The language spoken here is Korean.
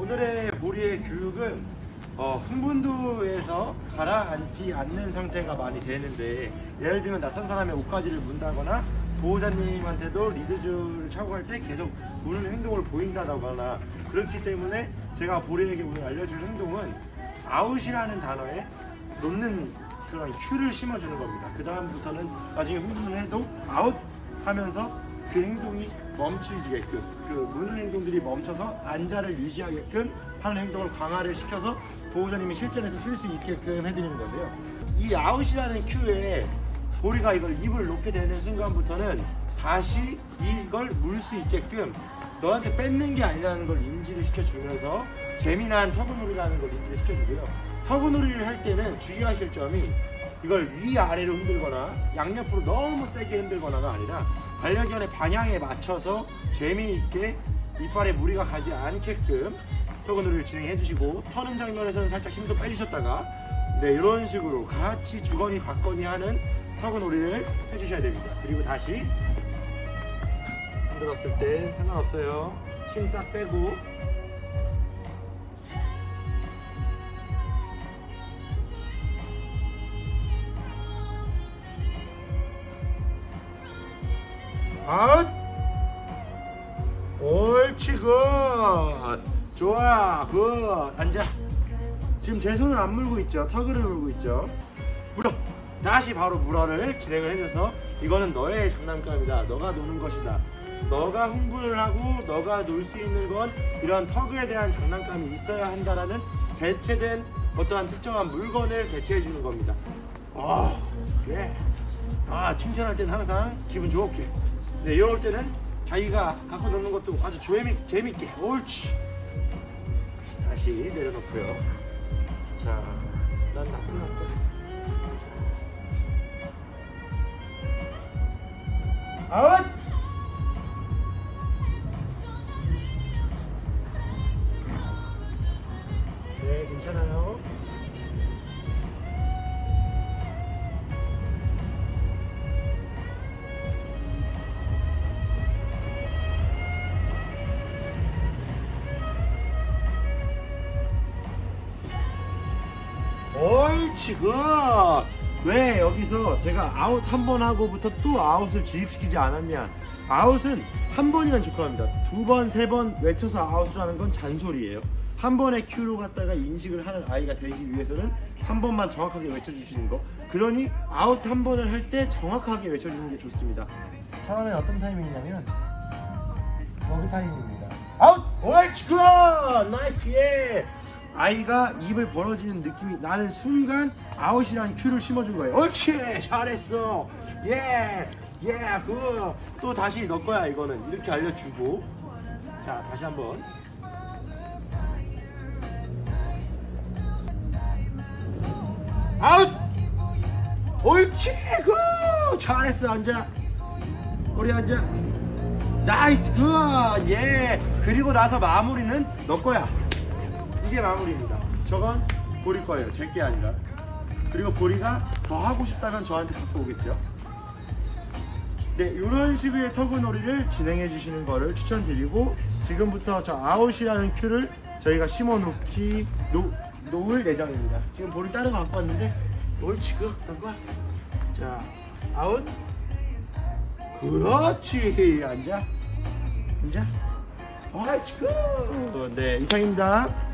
오늘의 보리의 교육은 어, 흥분도에서 가라앉지 않는 상태가 많이 되는데 예를 들면 낯선 사람의 옷가지를 문다거나 보호자님한테도 리드줄을 차고 갈 때 계속 무는 행동을 보인다거나 그렇기 때문에 제가 보리에게 오늘 알려줄 행동은 아웃이라는 단어에 놓는 그런 큐를 심어주는 겁니다. 그 다음부터는 나중에 흥분을 해도 아웃 하면서 그 행동이 멈추게끔 그 무는 행동들이 멈춰서 안자를 유지하게끔 하는 행동을 강화를 시켜서 보호자님이 실전에서 쓸 수 있게끔 해드리는 건데요. 이 아웃이라는 큐에 보리가 이걸 입을 놓게 되는 순간부터는 다시 이걸 물 수 있게끔 너한테 뺏는 게 아니라는 걸 인지를 시켜주면서 재미난 터그놀이라는 걸 인지를 시켜주고요. 터그놀이를 할 때는 주의하실 점이 이걸 위아래로 흔들거나 양옆으로 너무 세게 흔들거나가 아니라 반려견의 방향에 맞춰서 재미있게 이빨에 무리가 가지 않게끔 터그놀이를 진행해 주시고 터는 장면에서는 살짝 힘도 빼주셨다가 네 이런 식으로 같이 주거니 받거니 하는 터그놀이를 해주셔야 됩니다. 그리고 다시 흔들었을 때 상관없어요. 힘 싹 빼고 아웃 옳지 good. 좋아 good. 앉아. 지금 제 손을 안 물고 있죠? tug를 물고 있죠? 물어. 다시 바로 물어를 진행을 해줘서 이거는 너의 장난감이다. 너가 노는 것이다. 너가 흥분을 하고 너가 놀 수 있는 건 이런 tug에 대한 장난감이 있어야 한다라는 대체된 어떠한 특정한 물건을 대체해 주는 겁니다. 아 그래. 아 칭찬할 때는 항상 기분 좋게 네 이럴 때는 자기가 갖고 노는 것도 아주 재미, 재밌게 옳지. 다시 내려놓고요. 자 난 다 끝났어. 아웃! 네 괜찮아요 옳지 good 왜 여기서 제가 아웃 한 번 하고부터 또 아웃을 주입시키지 않았냐 아웃은 한 번이면 족합니다 두 번, 세 번 외쳐서 아웃을 하는 건 잔소리예요 한 번의 cue로 갖다가 인식을 하는 아이가 되기 위해서는 한 번만 정확하게 외쳐주시는 거 그러니 아웃 한 번을 할 때 정확하게 외쳐주는 게 좋습니다 처음에 어떤 타이밍이냐면 여기 타이밍입니다 아웃! 옳지 good! Nice yeah! 아이가 입을 벌어지는 느낌이 나는 순간 out이라는 cue를 심어준 거예요. 옳지 잘했어. yeah, yeah, 그또 다시 너 거야 이거는 이렇게 알려주고 자 다시 한번. 아웃. 옳지 그 잘했어 앉아. 우리 앉아. Nice good yeah. 그리고 나서 마무리는 너 거야. 이게 마무리입니다. 저건 보리 거예요. 제 게 아니라. 그리고 보리가 더 하고 싶다면 저한테 갖고 오겠죠. 네, 이런 식의 터그놀이를 진행해 주시는 거를 추천드리고 지금부터 저 out이라는 cue를 저희가 심어 놓기 놓, 놓을 예정입니다. 지금 보리 거 갖고 왔는데 옳지 good 잠깐. 자, 아웃. 그렇지. 앉아. 앉아. 옳지 good. 네, 이상입니다.